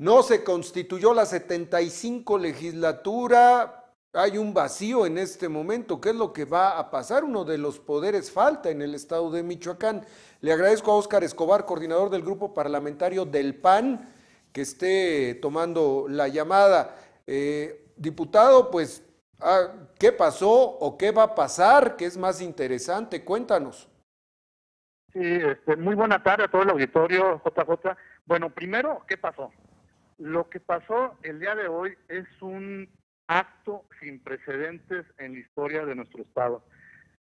No se constituyó la 75 legislatura, hay un vacío en este momento. ¿Qué es lo que va a pasar? Uno de los poderes falta en el estado de Michoacán. Le agradezco a Óscar Escobar, coordinador del grupo parlamentario del PAN, que esté tomando la llamada. Eh, diputado, pues, ah, ¿qué pasó o qué va a pasar? ¿Qué es más interesante? Cuéntanos. Sí, este, muy buena tarde a todo el auditorio, JJ. Bueno, primero, ¿qué pasó? Lo que pasó el día de hoy es un acto sin precedentes en la historia de nuestro Estado.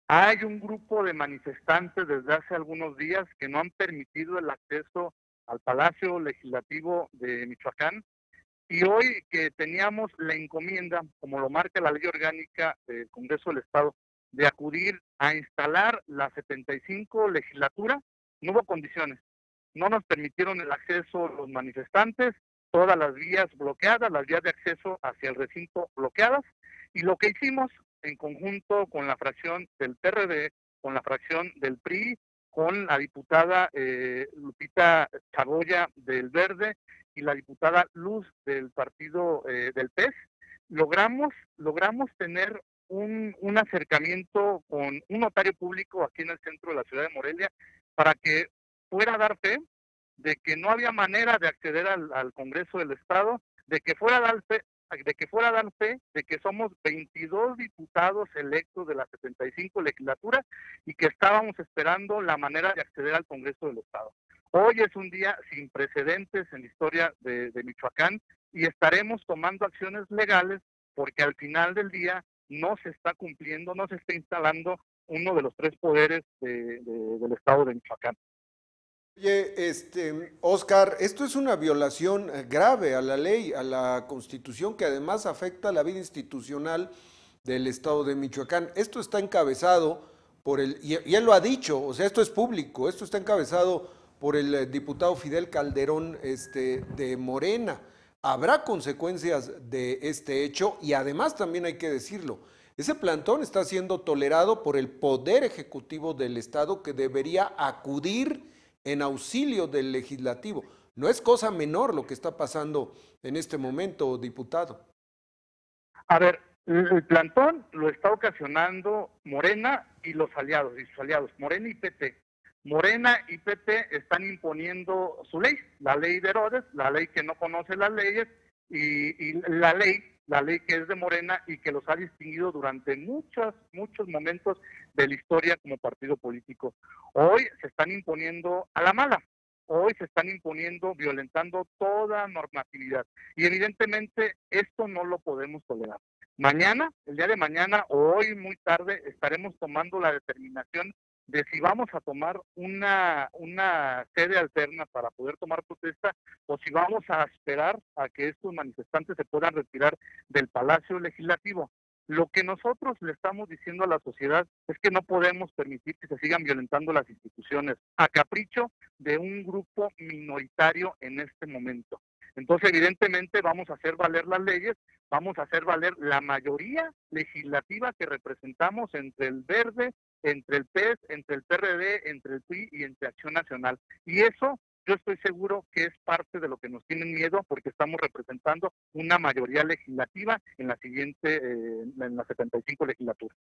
Hay un grupo de manifestantes desde hace algunos días que no han permitido el acceso al Palacio Legislativo de Michoacán y hoy que teníamos la encomienda, como lo marca la ley orgánica del Congreso del Estado, de acudir a instalar la 75 legislatura, no hubo condiciones. No nos permitieron el acceso los manifestantes, todas las vías bloqueadas, las vías de acceso hacia el recinto bloqueadas, y lo que hicimos en conjunto con la fracción del PRD, con la fracción del PRI, con la diputada eh, Lupita Chagoya del Verde y la diputada Luz del partido eh, del PES, logramos, logramos tener un, un acercamiento con un notario público aquí en el centro de la ciudad de Morelia para que fuera a dar fe de que no había manera de acceder al, Congreso del Estado, de que fuera a dar fe, de que fuera a dar fe de que somos 22 diputados electos de la 75 legislatura y que estábamos esperando la manera de acceder al Congreso del Estado. Hoy es un día sin precedentes en la historia de, Michoacán y estaremos tomando acciones legales porque al final del día no se está cumpliendo, no se está instalando uno de los tres poderes del Estado de Michoacán. Oye, este, Oscar, esto es una violación eh, grave a la ley, a la constitución, que además afecta la vida institucional del Estado de Michoacán. Esto está encabezado por el, y, él lo ha dicho, o sea, esto es público, esto está encabezado por el eh, diputado Fidel Calderón este, de Morena. Habrá consecuencias de este hecho y además también hay que decirlo, ese plantón está siendo tolerado por el Poder Ejecutivo del Estado que debería acudir en auxilio del legislativo. No es cosa menor lo que está pasando en este momento, diputado. A ver, el plantón lo está ocasionando Morena y los aliados, y sus aliados, Morena y PT. Morena y PT están imponiendo su ley, la ley de Herodes, la ley que no conoce las leyes, y, y la ley la ley que es de Morena y que los ha distinguido durante muchos, muchos momentos de la historia como partido político. Hoy se están imponiendo a la mala, hoy se están imponiendo, violentando toda normatividad. Y evidentemente esto no lo podemos tolerar. Mañana, el día de mañana o hoy muy tarde, estaremos tomando la determinación de si vamos a tomar una, una sede alterna para poder tomar protesta o si vamos a esperar a que estos manifestantes se puedan retirar del Palacio Legislativo. Lo que nosotros le estamos diciendo a la sociedad es que no podemos permitir que se sigan violentando las instituciones a capricho de un grupo minoritario en este momento. Entonces, evidentemente, vamos a hacer valer las leyes, vamos a hacer valer la mayoría legislativa que representamos entre el verde, entre el PES, entre el PRD, entre el PRI y entre Acción Nacional. Y eso yo estoy seguro que es parte de lo que nos tienen miedo porque estamos representando una mayoría legislativa en la siguiente, eh, en la 75 legislatura.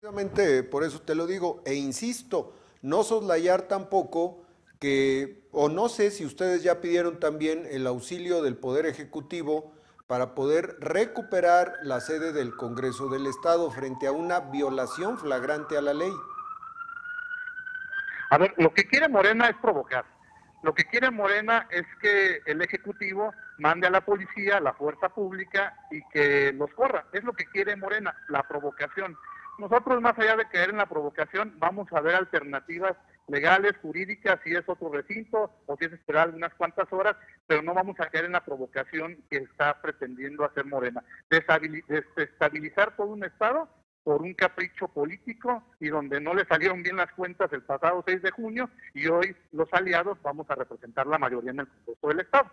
Precisamente por eso te lo digo, e insisto, no soslayar tampoco que, o no sé si ustedes ya pidieron también el auxilio del Poder Ejecutivo para poder recuperar la sede del Congreso del Estado frente a una violación flagrante a la ley. A ver, lo que quiere Morena es provocar. Lo que quiere Morena es que el Ejecutivo mande a la policía, a la fuerza pública y que los corra. Es lo que quiere Morena, la provocación. Nosotros, más allá de caer en la provocación, vamos a ver alternativas legales, jurídicas, si es otro recinto o si es esperar algunas cuantas horas, pero no vamos a caer en la provocación que está pretendiendo hacer Morena. Desestabilizar todo un Estado por un capricho político y donde no le salieron bien las cuentas el pasado 6 de junio y hoy los aliados vamos a representar la mayoría en el Congreso del Estado.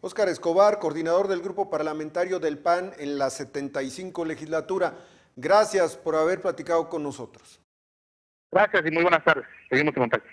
Óscar Escobar, coordinador del grupo parlamentario del PAN en la 75 legislatura. Gracias por haber platicado con nosotros. Gracias y muy buenas tardes. Seguimos en contacto.